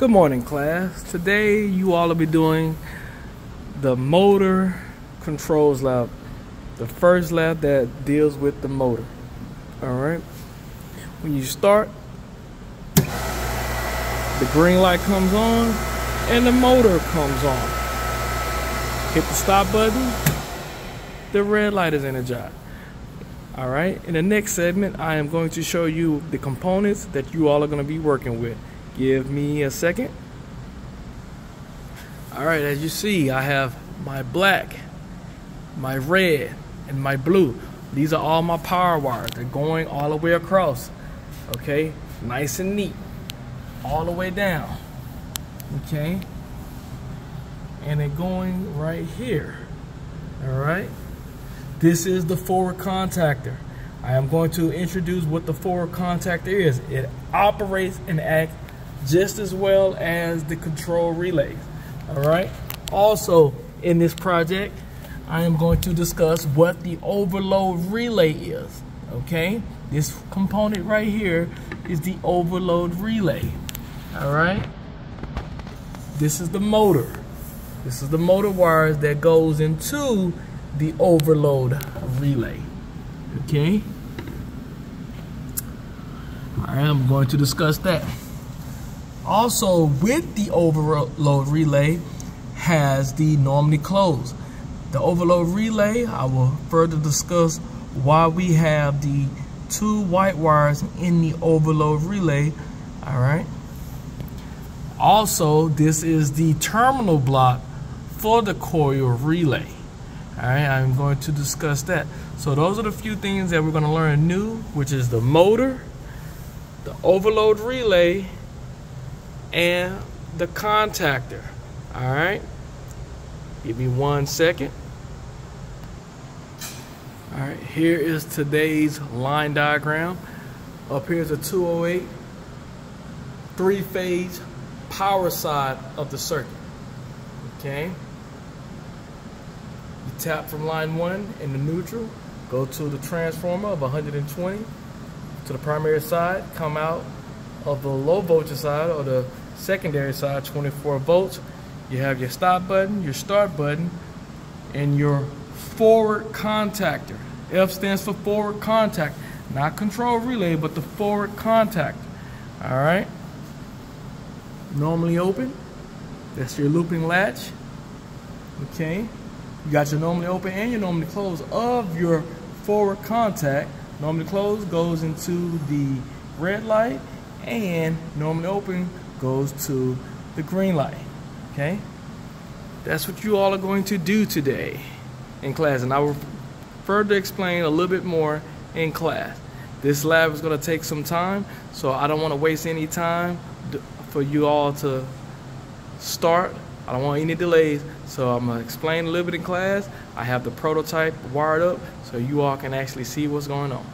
Good morning, class. Today, you all will be doing the motor controls lab, the first lab that deals with the motor. All right. When you start, the green light comes on and the motor comes on. Hit the stop button, the red light is energized. All right. In the next segment, I am going to show you the components that you all are going to be working with. Give me a second. All right, as you see, I have my black, my red, and my blue. These are all my power wires. They're going all the way across. Okay, nice and neat. All the way down. Okay. And they're going right here. All right. This is the forward contactor. I am going to introduce what the forward contactor is. It operates and acts just as well as the control relays. All right. Also, in this project, I am going to discuss what the overload relay is. Okay. This component right here is the overload relay. All right. This is the motor. This is the motor wires that goes into the overload relay. Okay. I'm going to discuss that. Also, with the overload relay has the normally closed. The overload relay, I will further discuss why we have the two white wires in the overload relay. All right. Also, this is the terminal block for the coil relay. All right, I'm going to discuss that. So those are the few things that we're going to learn new, which is the motor, the overload relay, and the contactor. All right. Give me one second. All right, here is today's line diagram. Up here is a 208 three-phase power side of the circuit. Okay. You tap from line one in the neutral, go to the transformer of 120 to the primary side, come out of the low voltage side or the secondary side 24 volts you have your stop button your start button and your forward contactor. F stands for forward contact not control relay but the forward contact. All right? Normally open. That's your looping latch. Okay? You got your normally open and your normally closed of your forward contact. Normally closed goes into the red light and normally open goes to the green light. Okay? That's what you all are going to do today in class. And I will further explain a little bit more in class. This lab is going to take some time, so I don't want to waste any time for you all to start. I don't want any delays, so I'm going to explain a little bit in class. I have the prototype wired up so you all can actually see what's going on.